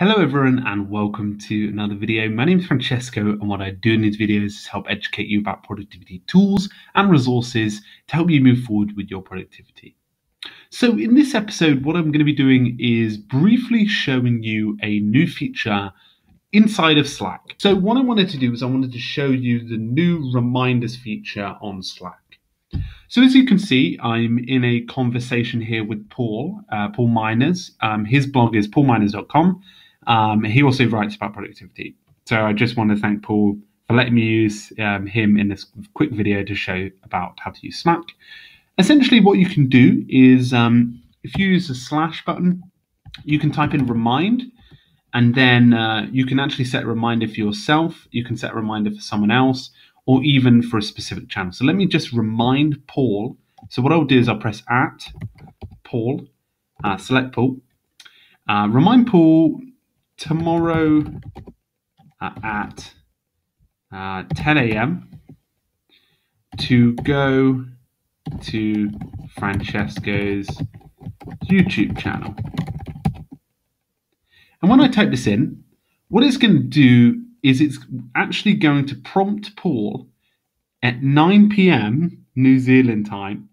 Hello everyone and welcome to another video. My name is Francesco and what I do in these videos is help educate you about productivity tools and resources to help you move forward with your productivity. So in this episode, what I'm going to be doing is briefly showing you a new feature inside of Slack. So what I wanted to do is I wanted to show you the new reminders feature on Slack. So as you can see, I'm in a conversation here with Paul, uh, Paul Minors. Um, his blog is paulminors.com. Um, he also writes about productivity. So I just want to thank Paul for letting me use um, him in this quick video to show about how to use Slack. Essentially, what you can do is um, if you use the slash button, you can type in remind, and then uh, you can actually set a reminder for yourself. You can set a reminder for someone else, or even for a specific channel. So let me just remind Paul. So what I'll do is I'll press at Paul, uh, select Paul, uh, remind Paul tomorrow at uh, 10 a.m. to go to Francesco's YouTube channel. And when I type this in, what it's going to do is it's actually going to prompt Paul at 9 p.m. New Zealand time.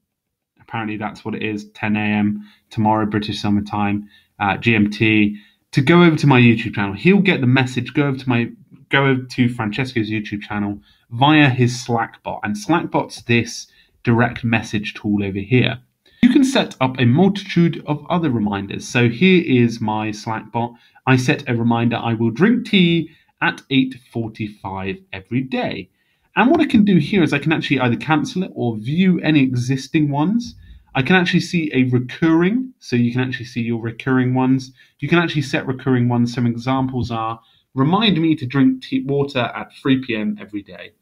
Apparently, that's what it is 10 a.m. tomorrow, British summer time, uh, GMT to go over to my YouTube channel. He'll get the message, go over to my go over to Francesco's YouTube channel via his Slack bot. And Slackbot's this direct message tool over here. You can set up a multitude of other reminders. So here is my Slack bot. I set a reminder I will drink tea at 8.45 every day. And what I can do here is I can actually either cancel it or view any existing ones. I can actually see a recurring, so you can actually see your recurring ones. You can actually set recurring ones. Some examples are remind me to drink water at 3 p.m. every day.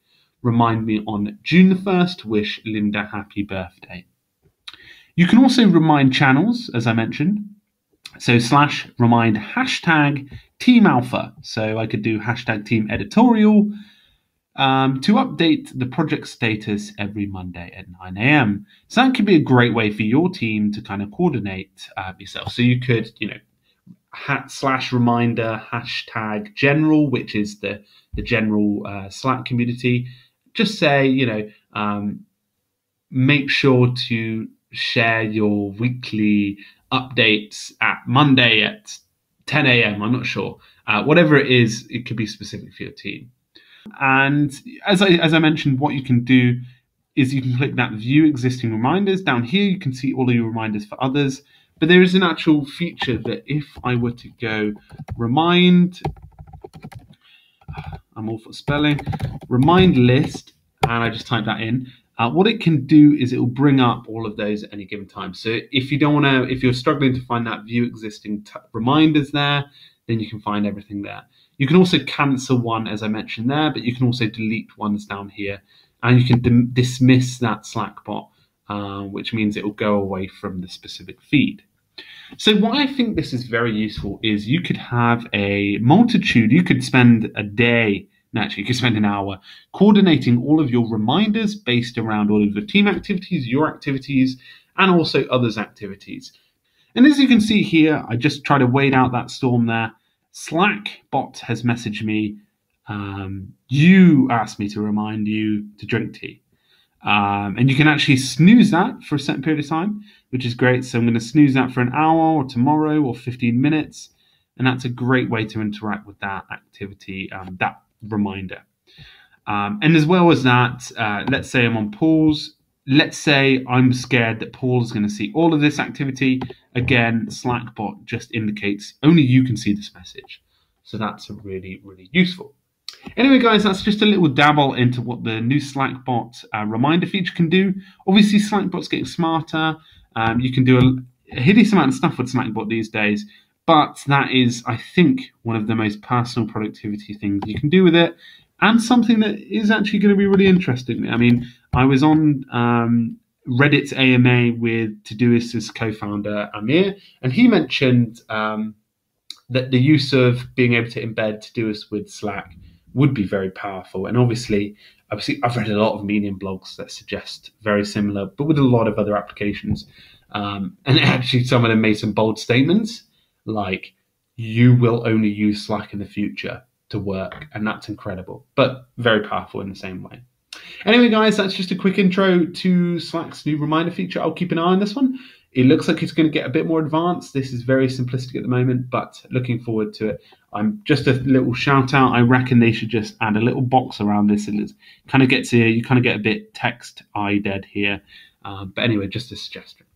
Remind me on June the 1st to wish Linda happy birthday. You can also remind channels, as I mentioned. So slash remind hashtag team alpha. So I could do hashtag team editorial, um, to update the project status every Monday at 9 a.m. So that could be a great way for your team to kind of coordinate uh, yourself. So you could, you know, hat slash reminder hashtag general, which is the the general uh, Slack community. Just say, you know, um, make sure to share your weekly updates at Monday at 10 a.m. I'm not sure. Uh, whatever it is, it could be specific for your team. And as I, as I mentioned, what you can do is you can click that view existing reminders. Down here, you can see all of your reminders for others. But there is an actual feature that if I were to go remind, I'm for spelling, remind list, and I just type that in, uh, what it can do is it will bring up all of those at any given time. So if you don't want to, if you're struggling to find that view existing reminders there, then you can find everything there. You can also cancel one, as I mentioned there, but you can also delete ones down here. And you can dismiss that Slack bot, uh, which means it will go away from the specific feed. So why I think this is very useful is you could have a multitude, you could spend a day, actually you could spend an hour coordinating all of your reminders based around all of the team activities, your activities, and also others' activities. And as you can see here, I just try to wade out that storm there. Slack bot has messaged me. Um, you asked me to remind you to drink tea. Um, and you can actually snooze that for a certain period of time, which is great. So I'm going to snooze that for an hour or tomorrow or 15 minutes. And that's a great way to interact with that activity, um, that reminder. Um, and as well as that, uh, let's say I'm on pause. Let's say I'm scared that Paul is going to see all of this activity Again, Slackbot just indicates only you can see this message. So that's really, really useful. Anyway, guys, that's just a little dabble into what the new Slackbot uh, reminder feature can do. Obviously, Slackbot's getting smarter. Um, you can do a, a hideous amount of stuff with Slackbot these days, but that is, I think, one of the most personal productivity things you can do with it, and something that is actually going to be really interesting. I mean, I was on um, Reddit's AMA with Todoist's co-founder Amir, and he mentioned um, that the use of being able to embed Todoist with Slack would be very powerful. And obviously, obviously, I've read a lot of Medium blogs that suggest very similar, but with a lot of other applications. Um, and actually, some of them made some bold statements, like you will only use Slack in the future to work, and that's incredible, but very powerful in the same way. Anyway, guys, that's just a quick intro to Slack's new reminder feature. I'll keep an eye on this one. It looks like it's going to get a bit more advanced. This is very simplistic at the moment, but looking forward to it. I'm just a little shout out. I reckon they should just add a little box around this. and It kind of gets here. You kind of get a bit text eye dead here. Um, but anyway, just a suggestion.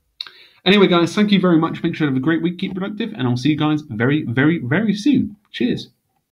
Anyway, guys, thank you very much. Make sure to have a great week. Keep productive, and I'll see you guys very, very, very soon. Cheers.